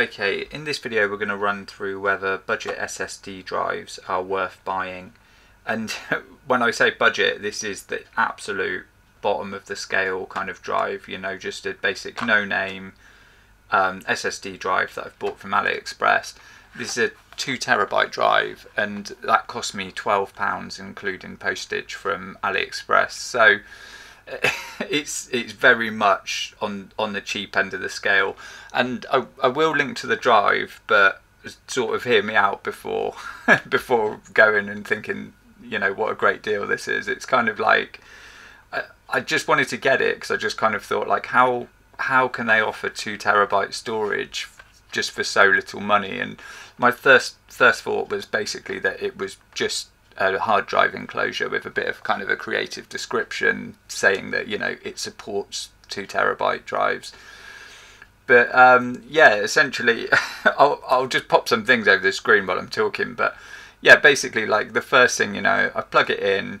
Okay, in this video we're going to run through whether budget SSD drives are worth buying. And when I say budget, this is the absolute bottom of the scale kind of drive, you know, just a basic no-name um, SSD drive that I've bought from AliExpress. This is a two terabyte drive and that cost me £12 including postage from AliExpress. So it's it's very much on on the cheap end of the scale, and I, I will link to the drive, but sort of hear me out before before going and thinking, you know, what a great deal this is. It's kind of like I, I just wanted to get it because I just kind of thought like how how can they offer two terabyte storage just for so little money? And my first first thought was basically that it was just a hard drive enclosure with a bit of kind of a creative description saying that you know it supports two terabyte drives. But um, yeah, essentially, I'll, I'll just pop some things over the screen while I'm talking. But yeah, basically, like the first thing, you know, I plug it in,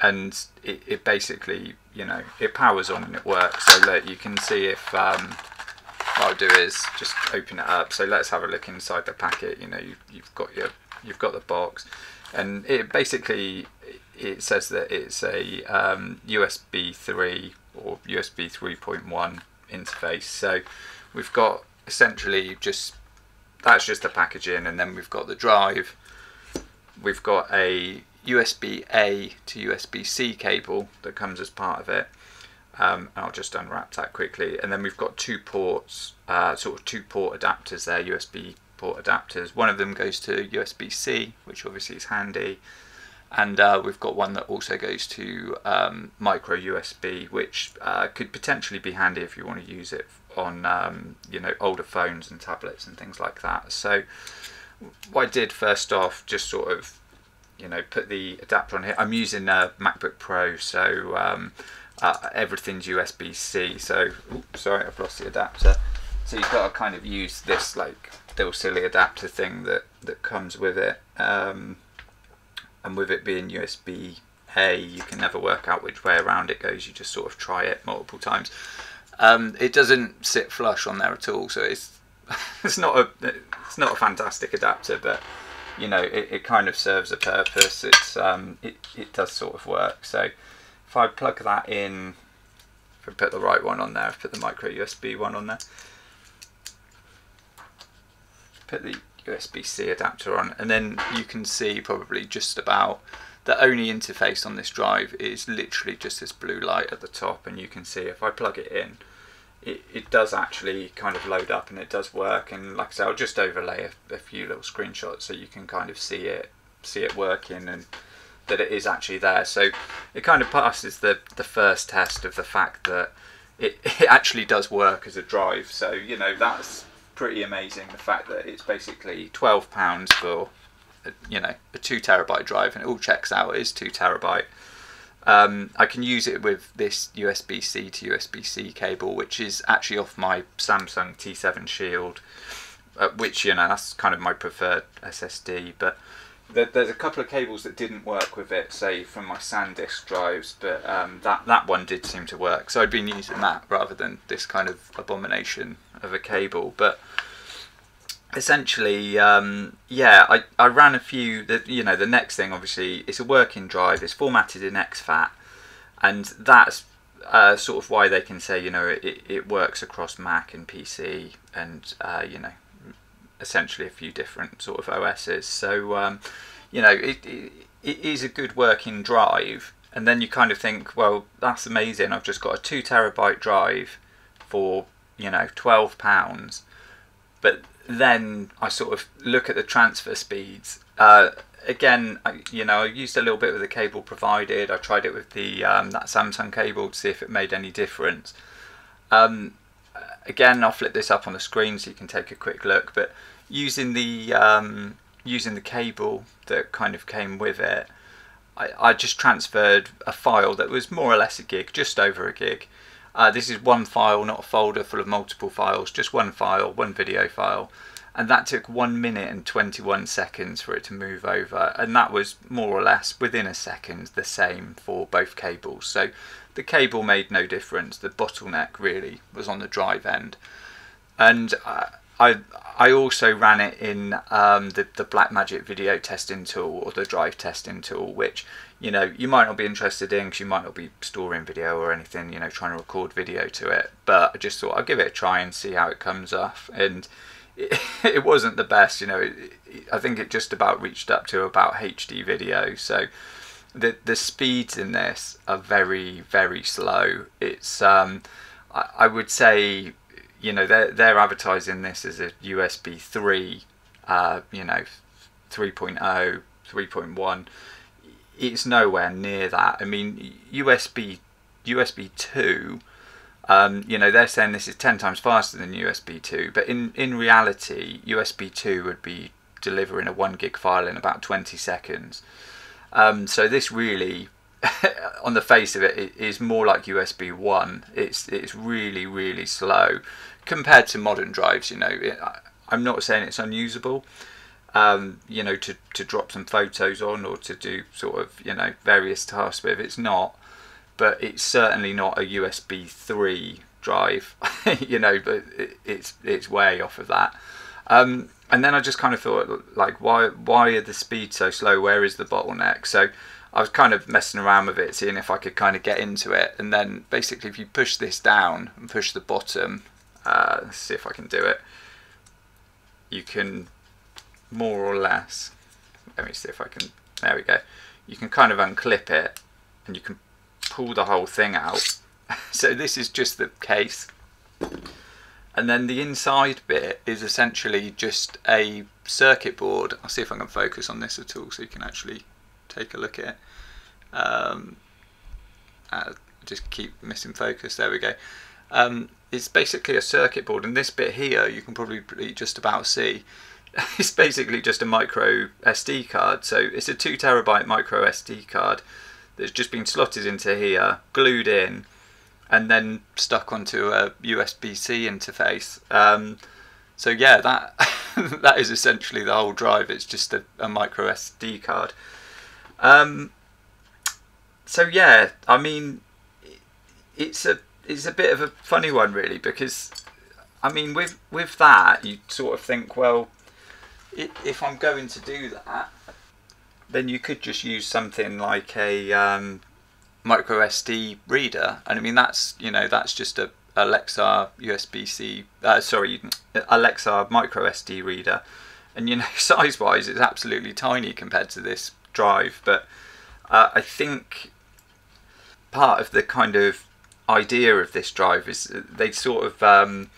and it, it basically, you know, it powers on and it works. So that you can see if um, what I'll do is just open it up. So let's have a look inside the packet. You know, you, you've got your you've got the box and it basically it says that it's a um, USB 3 or USB 3.1 interface. So we've got essentially just that's just the packaging, and then we've got the drive. We've got a USB A to USB C cable that comes as part of it. Um, I'll just unwrap that quickly, and then we've got two ports, uh, sort of two port adapters there, USB port adapters. One of them goes to USB-C, which obviously is handy, and uh, we've got one that also goes to um, micro USB, which uh, could potentially be handy if you want to use it on um, you know older phones and tablets and things like that. So what I did first off, just sort of you know put the adapter on here. I'm using a MacBook Pro, so um, uh, everything's USB-C. So oops, sorry, I've lost the adapter. So you've got to kind of use this like little silly adapter thing that that comes with it. Um, and with it being USB A, you can never work out which way around it goes. You just sort of try it multiple times. Um, it doesn't sit flush on there at all, so it's it's not a it's not a fantastic adapter, but you know it, it kind of serves a purpose. It's um, it it does sort of work. So if I plug that in, if I put the right one on there, I put the micro USB one on there put the USB-C adapter on and then you can see probably just about the only interface on this drive is literally just this blue light at the top and you can see if I plug it in it, it does actually kind of load up and it does work. And like I say I'll just overlay a, a few little screenshots so you can kind of see it see it working and that it is actually there. So it kind of passes the the first test of the fact that it, it actually does work as a drive. So you know that's pretty amazing. The fact that it's basically twelve pounds for, you know, a two terabyte drive, and it all checks out. It is two terabyte. Um, I can use it with this USB-C to USB-C cable, which is actually off my Samsung T7 Shield, uh, which you know that's kind of my preferred SSD. But there's a couple of cables that didn't work with it, say from my SanDisk drives, but um, that that one did seem to work. So I'd been using that rather than this kind of abomination of a cable. But essentially, um, yeah, I, I ran a few. The, you know, the next thing obviously it's a working drive. It's formatted in exFAT, and that's uh, sort of why they can say you know it, it works across Mac and PC, and uh, you know essentially a few different sort of OSs. So um, you know it, it, it is a good working drive, and then you kind of think, well, that's amazing. I've just got a two terabyte drive for you know twelve pounds, but then I sort of look at the transfer speeds. Uh, again, I, you know, I used a little bit with the cable provided. I tried it with the um, that Samsung cable to see if it made any difference. Um, again, I'll flip this up on the screen so you can take a quick look. But using the um, using the cable that kind of came with it, I, I just transferred a file that was more or less a gig, just over a gig. Uh, this is one file, not a folder full of multiple files, just one file, one video file. And that took 1 minute and 21 seconds for it to move over. And that was more or less within a second the same for both cables. So the cable made no difference. The bottleneck really was on the drive end. And uh, I, I also ran it in um, the the Blackmagic video testing tool or the Drive testing tool, which you know you might not be interested in because you might not be storing video or anything. You know, trying to record video to it. But I just thought I'd give it a try and see how it comes off. And it, it wasn't the best. You know, it, I think it just about reached up to about HD video. So the the speeds in this are very very slow. It's um, I, I would say you know they're they're advertising this as a USB three, uh, you know, 3.0, 3.1. It's nowhere near that. I mean, USB USB two. Um, you know, they're saying this is 10 times faster than USB 2, but in, in reality, USB 2 would be delivering a 1 gig file in about 20 seconds. Um, so this really on the face of it, it is more like USB one. It's it's really really slow compared to modern drives. You know, it, I'm not saying it's unusable. Um, you know, to to drop some photos on or to do sort of you know various tasks with. It's not, but it's certainly not a USB three drive. you know, but it, it's it's way off of that. Um, and then I just kind of thought, like, why why are the speeds so slow? Where is the bottleneck? So I was kind of messing around with it, seeing if I could kind of get into it. And then basically, if you push this down and push the bottom, uh, let's see if I can do it. You can more or less. Let me see if I can. There we go. You can kind of unclip it, and you can pull the whole thing out. so this is just the case. And then the inside bit is essentially just a circuit board. I'll see if I can focus on this at all so you can actually take a look at it. Um, uh, just keep missing focus. There we go. Um, it's basically a circuit board, and this bit here you can probably just about see. it's basically just a micro SD card. So it's a two terabyte micro SD card that's just been slotted into here, glued in, and then stuck onto a USB-C interface. Um, so yeah, that that is essentially the whole drive. It's just a, a micro SD card. Um, so yeah, I mean, it's a it's a bit of a funny one really because, I mean, with with that you sort of think, well, if I'm going to do that, then you could just use something like a um, micro SD reader, and I mean that's you know that's just a Lexar USB-C, uh, sorry, Alexa micro SD reader, and you know size-wise it's absolutely tiny compared to this drive, but uh, I think part of the kind of idea of this drive is they sort of um,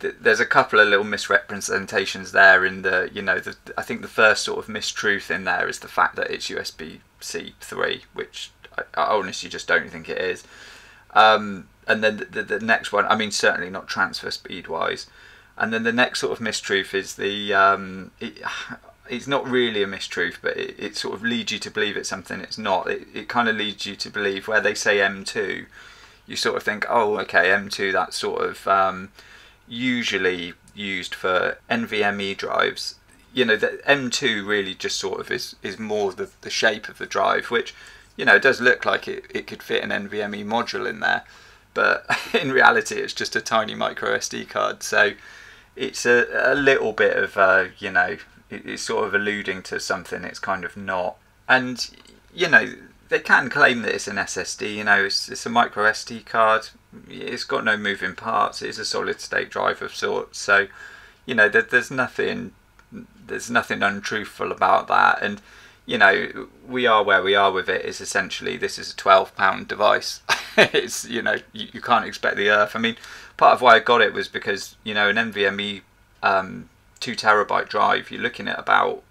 th- there's a couple of little misrepresentations there in the you know the, I think the first sort of mistruth in there is the fact that it's USB C three, which I, I, honestly just don't think it is. Um, and then the, the, the, next one, I mean, certainly not transfer speed wise. And then the next sort of mistruth is the um, it, it's not really a mistruth, but it, it sort of leads you to believe it's something it's not. It, it kind of leads you to believe where they say M2, you sort of think, oh, okay, M2, that's sort of um, usually used for NVMe drives. You know, the M2 really just sort of is, is more the, the shape of the drive, which, you know, it does look like it, it could fit an NVMe module in there, but in reality, it's just a tiny micro SD card. So it's a, a little bit of, uh, you know, it's sort of alluding to something it's kind of not. And you know, they can claim that it's an SSD. You know, it's, it's a micro SD card. It's got no moving parts. It's a solid state drive of sorts. So, you know, there, there's nothing there's nothing untruthful about that. And you know, we are where we are with it. Is essentially this is a twelve pound device. it's you know you, you can't expect the earth. I mean, part of why I got it was because you know an NVMe um, two terabyte drive, you're looking at about,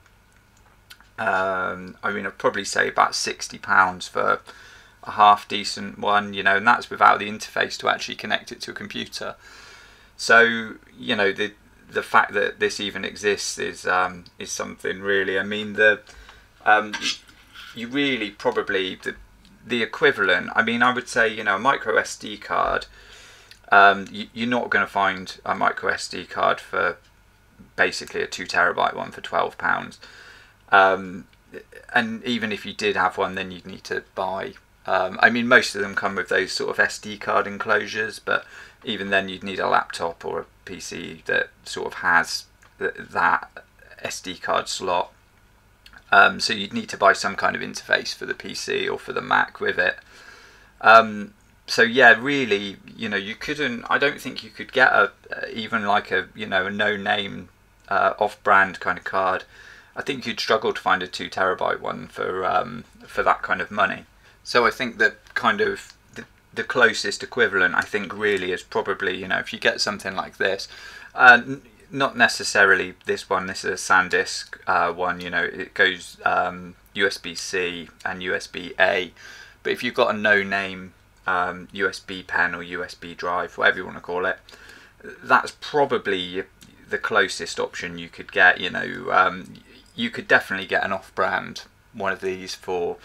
um, I mean, I'd probably say about sixty pounds for a half decent one, you know, and that's without the interface to actually connect it to a computer. So you know the the fact that this even exists is um, is something really. I mean the um, you really probably the the equivalent. I mean, I would say you know a micro SD card. Um, you, you're not going to find a micro SD card for basically a two terabyte one for twelve pounds. Um, and even if you did have one, then you'd need to buy. Um, I mean, most of them come with those sort of SD card enclosures, but even then, you'd need a laptop or a PC that sort of has th- that SD card slot. Um, so you'd need to buy some kind of interface for the PC or for the Mac with it. Um, so yeah, really, you know, you couldn't. I don't think you could get a even like a you know a no name uh, off brand kind of card. I think you'd struggle to find a two terabyte one for um, for that kind of money. So I think that kind of the, closest equivalent, I think, really is probably you know if you get something like this. Uh, not necessarily this one. This is a SanDisk uh, one. You know, it goes um, USB C and USB A. But if you've got a no-name um, USB pen or USB drive, whatever you want to call it, that's probably the closest option you could get. You know, um, you could definitely get an off-brand one of these for,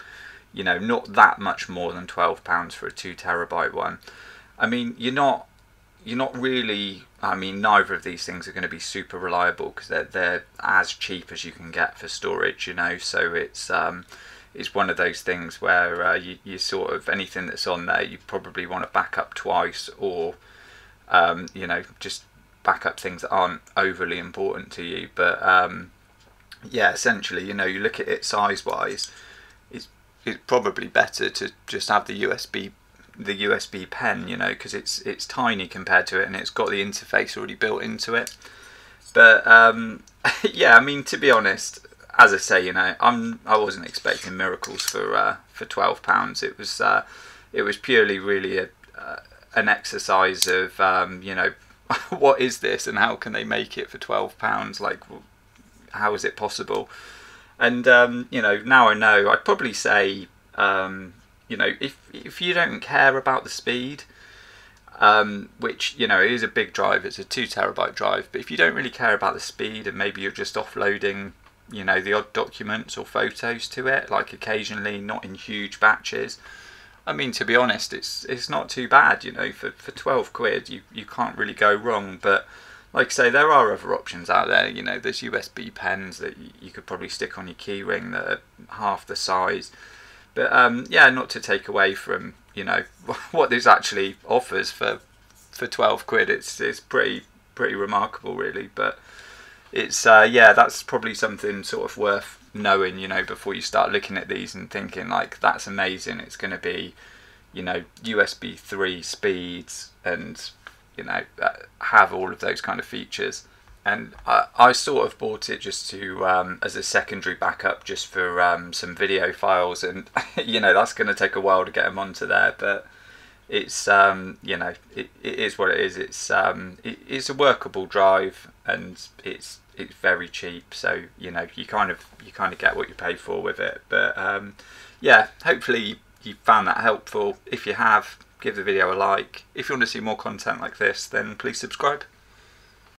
you know, not that much more than twelve pounds for a two terabyte one. I mean, you're not you're not really. I mean, neither of these things are going to be super reliable because they're they're as cheap as you can get for storage. You know, so it's um, it's one of those things where uh, you you sort of anything that's on there you probably want to back up twice or um, you know just back up things that aren't overly important to you. But um, yeah, essentially, you know, you look at it size wise, it's it's probably better to just have the USB the USB pen, you know, because it's it's tiny compared to it, and it's got the interface already built into it. But um, yeah, I mean, to be honest, as I say, you know, I'm I wasn't expecting miracles for uh, for twelve pounds. It was uh, it was purely really a uh, an exercise of um, you know what is this and how can they make it for twelve pounds? Like, how is it possible? And um, you know, now I know. I'd probably say um, you know, if if you don't care about the speed, um, which you know it is a big drive, it's a two terabyte drive, but if you don't really care about the speed and maybe you're just offloading, you know, the odd documents or photos to it, like occasionally, not in huge batches. I mean, to be honest, it's it's not too bad, you know. For for twelve quid, you you can't really go wrong. But like I say, there are other options out there. You know, there's USB pens that you, could probably stick on your keyring that are half the size. But um, yeah, not to take away from you know what this actually offers for for twelve quid. It's it's pretty pretty remarkable, really. But it's uh, yeah, that's probably something sort of worth knowing, you know, before you start looking at these and thinking like that's amazing. It's going to be, you know, USB three speeds and you know uh, have all of those kind of features. And I, I sort of bought it just to um, as a secondary backup just for um, some video files. And you know that's going to take a while to get them onto there but it's um, you know it, it is what it is. It's um, it, it's a workable drive and it's it's very cheap. So you know you kind of you kind of get what you pay for with it. But um, yeah hopefully you found that helpful. If you have give the video a like. If you want to see more content like this then please subscribe